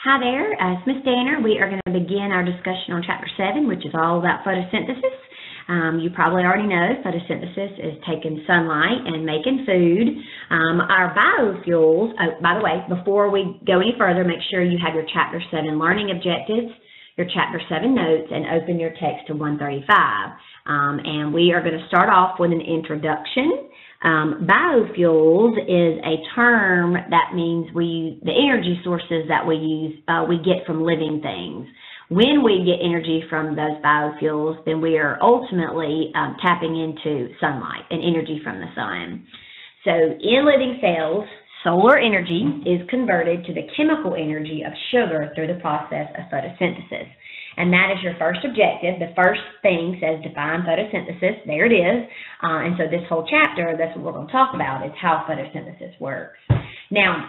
Hi there, uh, it's Miss Danner. We are going to begin our discussion on Chapter 7, which is all about photosynthesis. Um, you probably already know photosynthesis is taking sunlight and making food. Um, our biofuels, oh, by the way, before we go any further, make sure you have your Chapter 7 learning objectives, your Chapter 7 notes, and open your text to 135. Um, and we are going to start off with an introduction. Um, biofuels is a term that means we the energy sources that we use uh, we get from living things. When we get energy from those biofuels, then we are ultimately um, tapping into sunlight and energy from the sun. So in living cells, solar energy is converted to the chemical energy of sugar through the process of photosynthesis. And that is your first objective. The first thing says define photosynthesis. There it is. Uh, and so this whole chapter, that's what we're going to talk about, is how photosynthesis works. Now,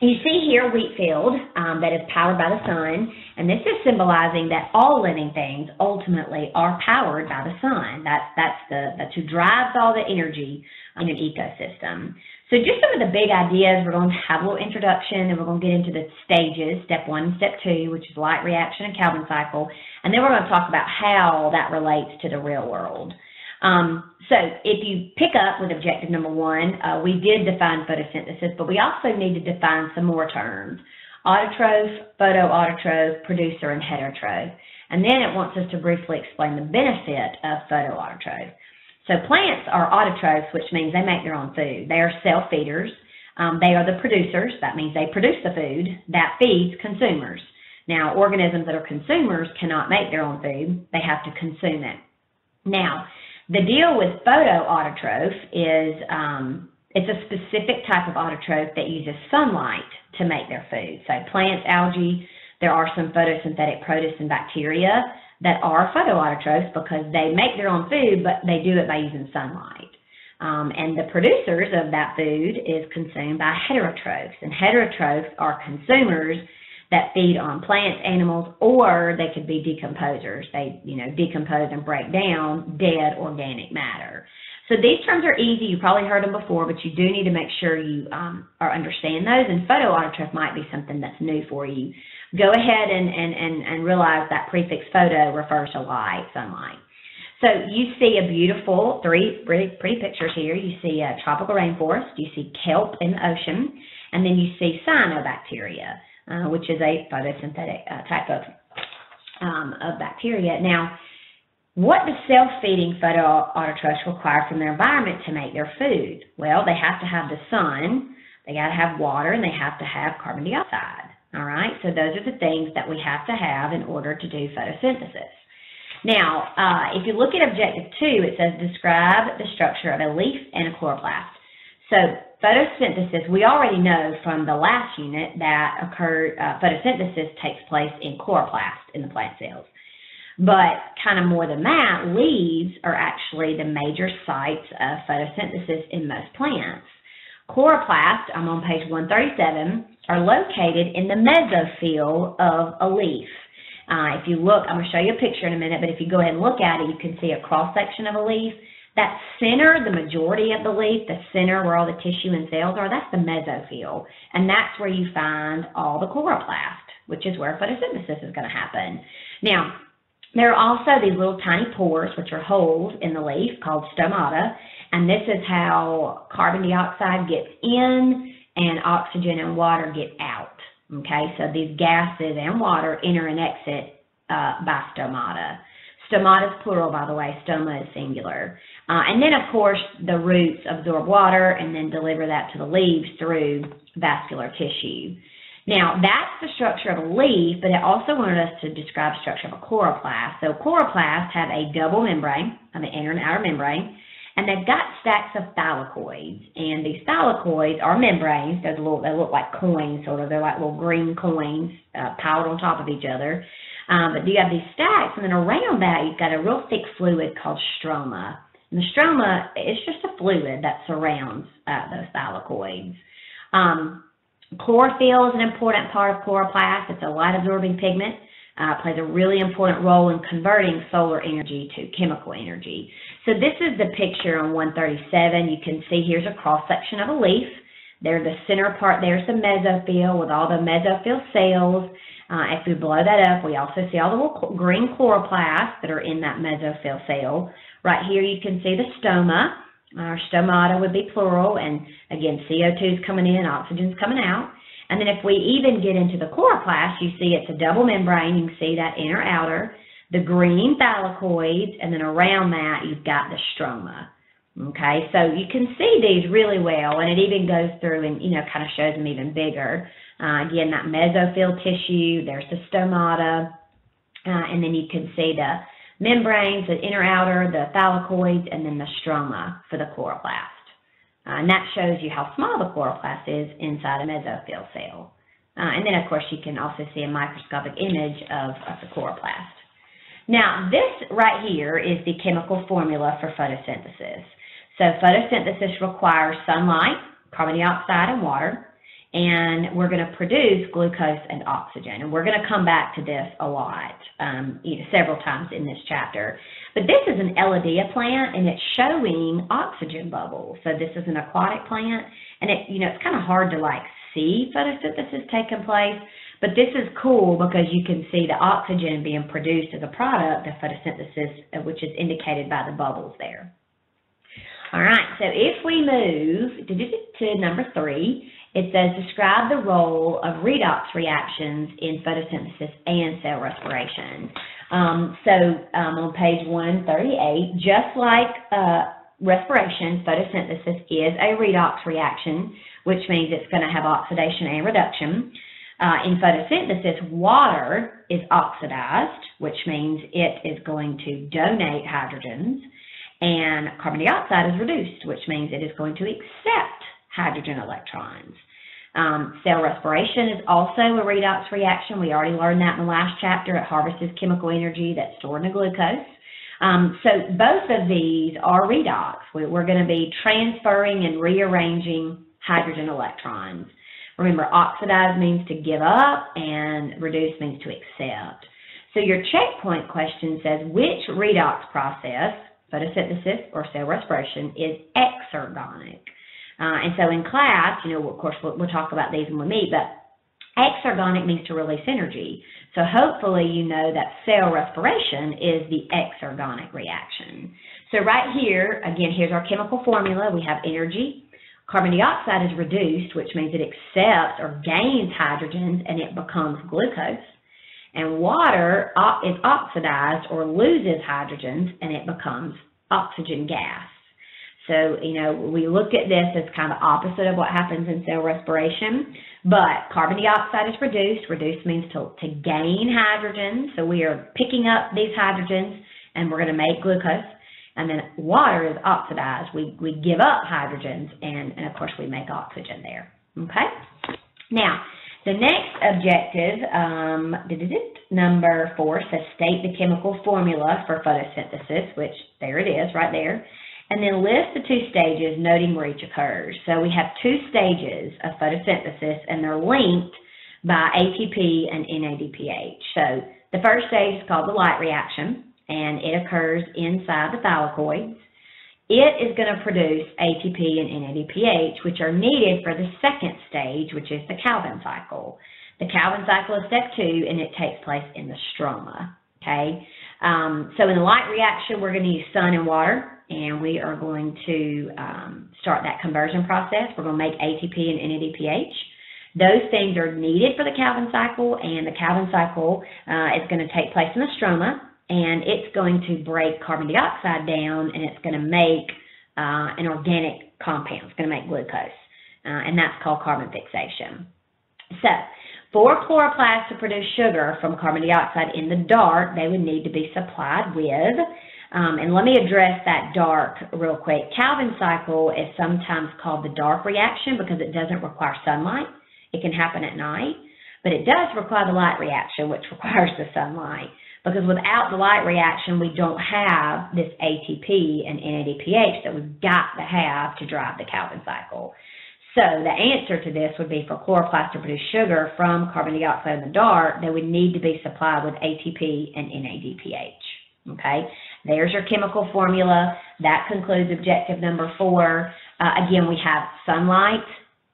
you see here wheat field um, that is powered by the sun, and this is symbolizing that all living things ultimately are powered by the sun. That's that's the that's who drives all the energy in an ecosystem. So just some of the big ideas. We're going to have a little introduction, and we're going to get into the stages, step one step two, which is light reaction and Calvin cycle, and then we're going to talk about how that relates to the real world. Um, so if you pick up with objective number one, uh, we did define photosynthesis, but we also need to define some more terms. Autotroph, photoautotroph, producer, and heterotroph. And then it wants us to briefly explain the benefit of photoautotroph. So plants are autotrophs, which means they make their own food. They are self-feeders. Um, they are the producers. That means they produce the food that feeds consumers. Now, organisms that are consumers cannot make their own food. They have to consume it. Now, the deal with photoautotroph is um, it's a specific type of autotroph that uses sunlight to make their food. So plants, algae, there are some photosynthetic protists and bacteria that are photoautotrophs because they make their own food, but they do it by using sunlight. Um, and the producers of that food is consumed by heterotrophs, and heterotrophs are consumers that feed on plants, animals, or they could be decomposers. They, you know, decompose and break down dead organic matter. So these terms are easy. You probably heard them before, but you do need to make sure you um, are understand those. And photoautotroph might be something that's new for you. Go ahead and, and, and, and realize that prefix photo refers to light, sunlight. So you see a beautiful three pretty, pretty pictures here. You see a tropical rainforest, you see kelp in the ocean, and then you see cyanobacteria uh, which is a photosynthetic uh, type of, um, of bacteria. Now, what do self-feeding photoautotrophs require from their environment to make their food? Well, they have to have the sun, they got to have water, and they have to have carbon dioxide. All right, so those are the things that we have to have in order to do photosynthesis. Now, uh, if you look at objective two, it says describe the structure of a leaf and a chloroplast. So photosynthesis, we already know from the last unit that occurred, uh, photosynthesis takes place in chloroplast in the plant cells. But kind of more than that, leaves are actually the major sites of photosynthesis in most plants. Chloroplasts, I'm on page 137, are located in the mesophyll of a leaf. Uh, if you look, I'm going to show you a picture in a minute, but if you go ahead and look at it, you can see a cross section of a leaf that center, the majority of the leaf, the center where all the tissue and cells are, that's the mesophyll. And that's where you find all the chloroplast, which is where photosynthesis is going to happen. Now, there are also these little tiny pores, which are holes in the leaf called stomata, and this is how carbon dioxide gets in and oxygen and water get out. Okay, so these gases and water enter and exit uh, by stomata. Stomata is plural, by the way. Stoma is singular. Uh, and then, of course, the roots absorb water and then deliver that to the leaves through vascular tissue. Now, that's the structure of a leaf, but it also wanted us to describe the structure of a chloroplast. So chloroplasts have a double membrane, an inner and outer membrane, and they've got stacks of thylakoids. And these thylakoids are membranes. They're little, they look like coins, sort of. They're like little green coins uh, piled on top of each other. Um, but you have these stacks, and then around that, you've got a real thick fluid called stroma. And the stroma is just a fluid that surrounds uh, those thylakoids. Um, chlorophyll is an important part of chloroplast. It's a light-absorbing pigment. Uh, plays a really important role in converting solar energy to chemical energy. So this is the picture on 137. You can see here's a cross-section of a leaf. There, the center part, there's the mesophyll with all the mesophyll cells. Uh, if we blow that up, we also see all the little green chloroplasts that are in that mesophyll cell. Right here you can see the stoma. Our stomata would be plural, and again, CO2 is coming in, oxygen's coming out. And then if we even get into the chloroplast, you see it's a double membrane. You can see that inner outer, the green thylakoids, and then around that you've got the stroma. Okay, so you can see these really well, and it even goes through and, you know, kind of shows them even bigger. Uh, again, that mesophyll tissue, there's the stomata, uh, and then you can see the membranes, the inner outer, the thylakoids, and then the stroma for the chloroplast. Uh, and that shows you how small the chloroplast is inside a mesophyll cell. Uh, and then, of course, you can also see a microscopic image of, of the chloroplast. Now, this right here is the chemical formula for photosynthesis. So photosynthesis requires sunlight, carbon dioxide, and water and we're going to produce glucose and oxygen. And we're going to come back to this a lot, um, several times in this chapter. But this is an Elodea plant, and it's showing oxygen bubbles. So this is an aquatic plant, and it, you know, it's kind of hard to like see photosynthesis taking place. But this is cool because you can see the oxygen being produced as a product of photosynthesis, uh, which is indicated by the bubbles there. All right, so if we move to number three, it says describe the role of redox reactions in photosynthesis and cell respiration. Um, so um, on page 138, just like uh, respiration, photosynthesis is a redox reaction, which means it's going to have oxidation and reduction. Uh, in photosynthesis, water is oxidized, which means it is going to donate hydrogens, and carbon dioxide is reduced, which means it is going to accept hydrogen electrons. Um, cell respiration is also a redox reaction. We already learned that in the last chapter. It harvests chemical energy that's stored in the glucose. Um, so both of these are redox. We're going to be transferring and rearranging hydrogen electrons. Remember, oxidize means to give up and reduce means to accept. So your checkpoint question says, which redox process, photosynthesis or cell respiration, is exergonic? Uh, and so in class, you know, of course, we'll, we'll talk about these when we meet, but exergonic means to release energy. So hopefully you know that cell respiration is the exergonic reaction. So right here, again, here's our chemical formula. We have energy. Carbon dioxide is reduced, which means it accepts or gains hydrogens and it becomes glucose. And water is oxidized or loses hydrogens and it becomes oxygen gas. So, you know, we look at this as kind of opposite of what happens in cell respiration, but carbon dioxide is reduced. Reduced means to, to gain hydrogen. So we are picking up these hydrogens and we're going to make glucose. And then water is oxidized. We, we give up hydrogens and, and of course we make oxygen there. Okay? Now, the next objective, um, number four, says state the chemical formula for photosynthesis, which there it is right there and then list the two stages, noting where each occurs. So we have two stages of photosynthesis, and they're linked by ATP and NADPH. So the first stage is called the light reaction, and it occurs inside the thylakoids. It is going to produce ATP and NADPH, which are needed for the second stage, which is the Calvin cycle. The Calvin cycle is step two, and it takes place in the stroma. Okay, um, so in the light reaction, we're going to use sun and water and we are going to um, start that conversion process. We're going to make ATP and NADPH. Those things are needed for the Calvin cycle, and the Calvin cycle uh, is going to take place in the stroma, and it's going to break carbon dioxide down, and it's going to make uh, an organic compound. It's going to make glucose, uh, and that's called carbon fixation. So, for chloroplasts to produce sugar from carbon dioxide in the dark, they would need to be supplied with um, and let me address that dark real quick. Calvin cycle is sometimes called the dark reaction because it doesn't require sunlight. It can happen at night, but it does require the light reaction, which requires the sunlight. Because without the light reaction, we don't have this ATP and NADPH that we've got to have to drive the Calvin cycle. So the answer to this would be for chloroplasts to produce sugar from carbon dioxide in the dark, they would need to be supplied with ATP and NADPH. Okay, there's your chemical formula. That concludes objective number four. Uh, again, we have sunlight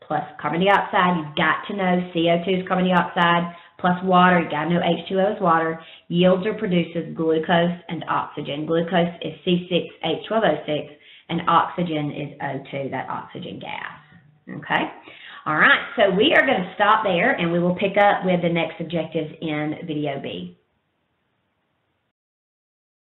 plus carbon dioxide. You've got to know CO2 is carbon dioxide plus water. You've got to know H2O is water. Yields or produces glucose and oxygen. Glucose is C6H12O6 and oxygen is O2, that oxygen gas. Okay? All right, so we are going to stop there and we will pick up with the next objectives in video B.